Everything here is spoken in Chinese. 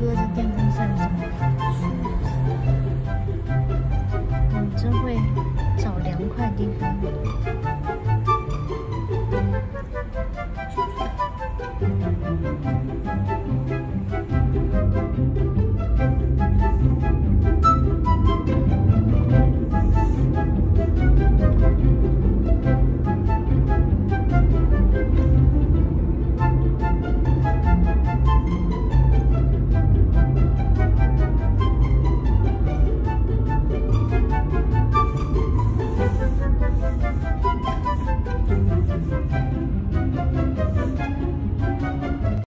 搁着电风扇，什么？真会找凉快地方。